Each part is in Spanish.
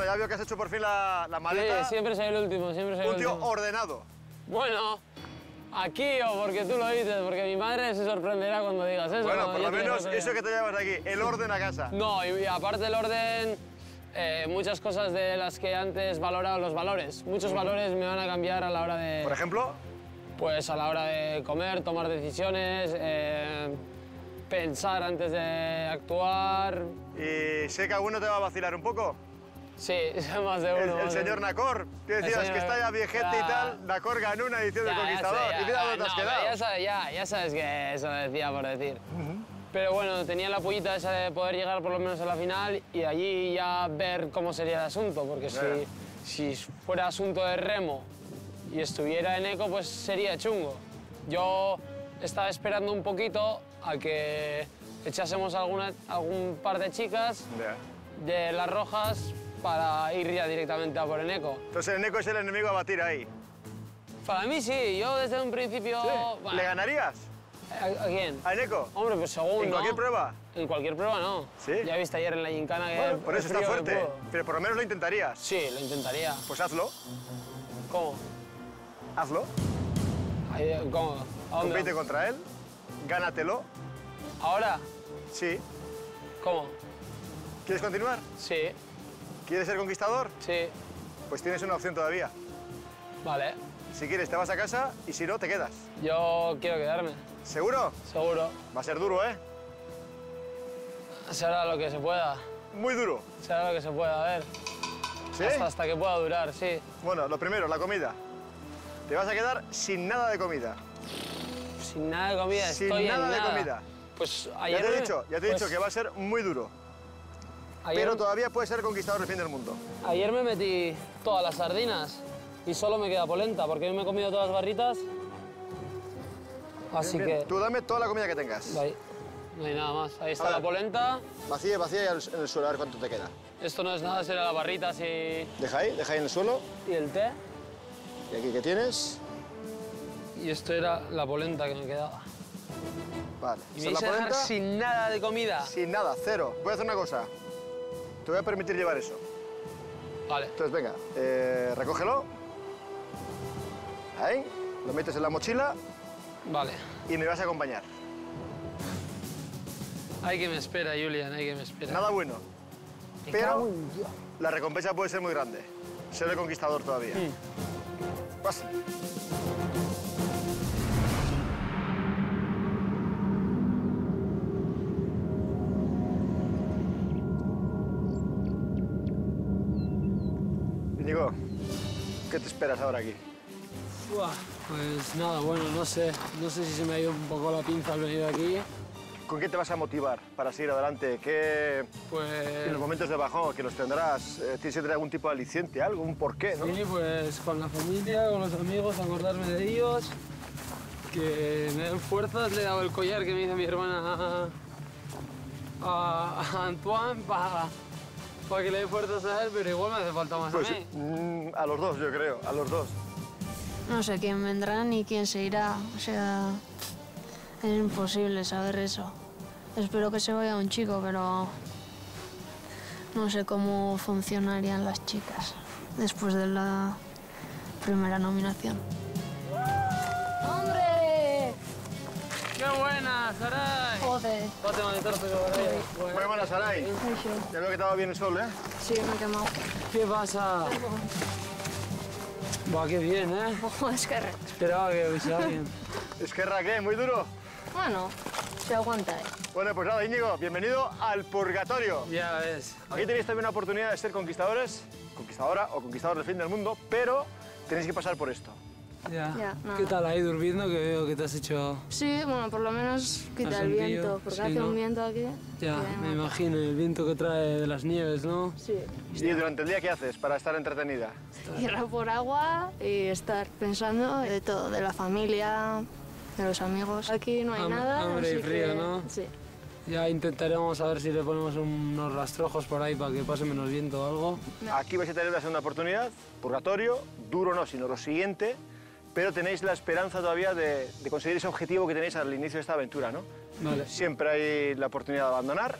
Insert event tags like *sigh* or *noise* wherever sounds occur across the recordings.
Bueno, ya veo que has hecho por fin la, la maleta. Sí, siempre soy el último, siempre soy el Un tío último. ordenado. Bueno, aquí o porque tú lo dices, porque mi madre se sorprenderá cuando digas eso. Bueno, por lo menos eso que te llevas de aquí, el orden a casa. No, y, y aparte del orden, eh, muchas cosas de las que antes valoraba los valores. Muchos valores me van a cambiar a la hora de... Por ejemplo, Pues a la hora de comer, tomar decisiones, eh, pensar antes de actuar. y sé que alguno te va a vacilar un poco. Sí, *laughs* más de uno. El, el señor. Nacor, que El decías señor- que está ya viejete y Ya. tal. Nacor ganó una edición del Ya, Conquistador. sé, ya, y mira dónde has no, quedado. Ya sabes, ya, ya sabes que eso decía por decir. Pero bueno, tenía la pullita esa de poder llegar por lo menos a la final y allí ya ver cómo sería el asunto, porque si, si fuera asunto de remo y estuviera en eco, pues sería chungo. Yo estaba esperando un poquito a que echásemos alguna, algún par de chicas Ya. de las rojas para ir ya directamente a por Eneco. Entonces el Neco es el enemigo a batir ahí. Para mí sí, yo desde un principio... Sí. bueno, ¿Le ganarías ¿A, a quién? a Eneco? Hombre, pues según, ¿En cualquier prueba? En cualquier prueba no. ¿Sí? Ya viste ayer en la gincana que... Bueno, por eso está fuerte. Pero por lo menos lo intentarías. Sí, lo intentaría. Pues hazlo, ¿Cómo? hazlo. ¿Cómo? ¿A dónde? Compite contra él, gánatelo. ¿Ahora? Sí. ¿Cómo? ¿Quieres continuar? Sí, ¿Quieres ser conquistador? sí. Pues tienes una opción todavía. Vale. Si quieres te vas a casa y si no te quedas. Yo quiero quedarme, ¿Seguro? seguro. Va a ser duro, ¿eh? Será lo que se pueda. Muy duro. Será lo que se pueda, a ver. ¿Sí? Hasta, hasta que pueda durar, sí. Bueno, lo primero, la comida. Te vas a quedar sin nada de comida. Sin nada de comida, Sin estoy nada en de comida. Pues Ya ayer... te he dicho, ya te he pues, dicho que va a ser muy duro. Ayer- Pero todavía puedes ser conquistador del fin del mundo. Ayer me metí todas las sardinas y solo me queda polenta porque hoy me he comido todas las barritas. Así Bien, bien. que Tú dame toda la comida que tengas. ahí, no hay nada más. Ahí está la polenta. Vacía, vacía y al- en el suelo, a ver cuánto te queda. Esto no es nada, será las barritas y, Deja ahí, deja ahí en el suelo. y el té. Y aquí que tienes. Y esto era la polenta que me quedaba. Vale. Y me la polenta. sin nada de comida. Sin nada, cero. Voy a hacer una cosa. Te voy a permitir llevar eso. Vale. Entonces, venga, eh, recógelo. Ahí. Lo metes en la mochila Vale. y me vas a acompañar. Hay que me espera, Julian, hay que me espera. Nada bueno. Pero-. La recompensa puede ser muy grande. Ser el conquistador todavía. Mm. Pasa. ¿Qué te esperas ahora aquí? Pues nada, bueno, no sé. No sé si se me ha ido un poco la pinza al venir aquí. ¿Con qué te vas a motivar para seguir adelante? ¿Qué, en Pues... los momentos de bajón que los tendrás, eh, tienes que tener algún tipo de aliciente, algo, un porqué, ¿no? Sí, pues con la familia, con los amigos, acordarme de ellos, que me den fuerzas. Le he dado el collar que me hizo mi hermana a, a Antoine para que le dé fuerzas a él, pero igual me hace falta más Pues, a mí. mm, a los dos, yo creo, a los dos. No sé quién vendrá ni quién se irá. O sea, es imposible saber eso. Espero que se vaya un chico, pero no sé cómo funcionarían las chicas después de la primera nominación. ¡Hombre! ¡Qué buena, Saray! Joder. Pate que Muy buena, Saray. Ya veo que va bien el sol, ¿eh? Sí, me he quemado. ¿Qué pasa? Va, qué bien, ¿eh? es que... Esperaba que hubiese alguien. *laughs* Es que Raquel, muy duro. Bueno, se aguanta, ¿eh? Bueno, pues nada, Íñigo, bienvenido al purgatorio. Ya ves. Aquí tenéis también una oportunidad de ser conquistadores, conquistadora o conquistador del fin del mundo, pero tenéis que pasar por esto. Ya. Ya, nada. ¿Qué tal ahí durmiendo? Que veo que te has hecho... Sí, bueno, por lo menos quita el viento, porque sí, hace ¿no? un viento aquí. Ya, me imagino, el viento que trae de las nieves, ¿no? Sí. ¿Y durante el día qué haces para estar entretenida? Ir a por agua y estar pensando de todo, de la familia, de los amigos. Aquí no hay Ham- nada. hambre y frío, que- ¿no? Sí. Ya intentaremos a ver si le ponemos unos rastrojos por ahí para que pase menos viento o algo. Aquí vais a tener la segunda oportunidad, purgatorio, duro no, sino lo siguiente, pero tenéis la esperanza todavía de, de conseguir ese objetivo que tenéis al inicio de esta aventura, ¿no? Vale. Siempre hay la oportunidad de abandonar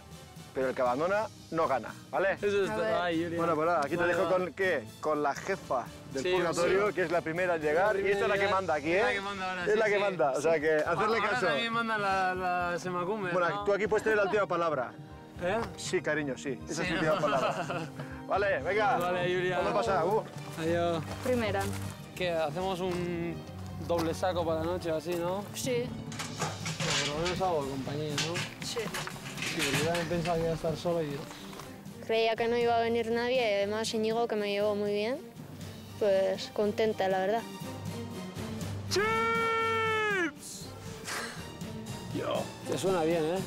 pero el que abandona no gana, ¿vale? Eso está. Ay. Bueno, pues nada, aquí Vale, te dejo va. con, ¿qué? con la jefa del Sí, purgatorio, sí. que es la primera en llegar, y esta es la que manda aquí, ¿eh? Es la que manda ahora, Es sí, la que sí. manda, o sea que hacerle Ahora caso. también manda la, la semacumbe, Bueno, ¿no? tú aquí puedes tener la última palabra. ¿Eh? Sí, cariño, sí. Esa Sí, es la ¿no? última palabra. *laughs* Vale, venga. Vale, Julia. ¿Cuándo pasa? Uh. Adiós. Primera. ¿Qué? ¿Hacemos un doble saco para la noche o así, no? Sí, Bueno, por lo menos algo de compañía, ¿no? sí. Sí, yo también pensaba que iba a estar solo y... Creía que no iba a venir nadie y además Íñigo, que me llevó muy bien, pues contenta, la verdad. Yo. Te suena bien, ¿eh?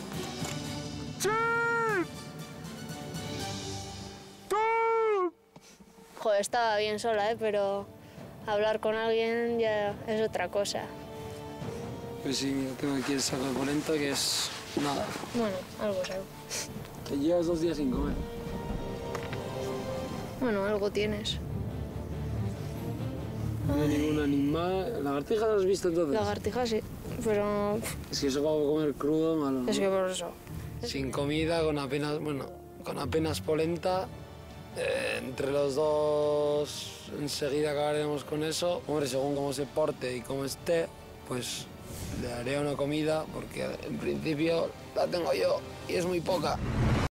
Joder, estaba bien sola, ¿eh? pero hablar con alguien ya es otra cosa. Pues sí, yo tengo aquí el saco de polenta que es nada. Bueno, algo es algo. Que llevas dos días sin comer. Bueno, algo tienes. No hay ningún animal. ¿Lagartijas has visto entonces? Lagartijas sí, pero Es que eso para comer crudo, malo. ¿no? es que por eso. Sin comida, con apenas, bueno, con apenas polenta. Eh, entre los dos enseguida acabaremos con eso. Hombre, según cómo se porte y cómo esté, pues le haré una comida porque en principio la tengo yo y es muy poca.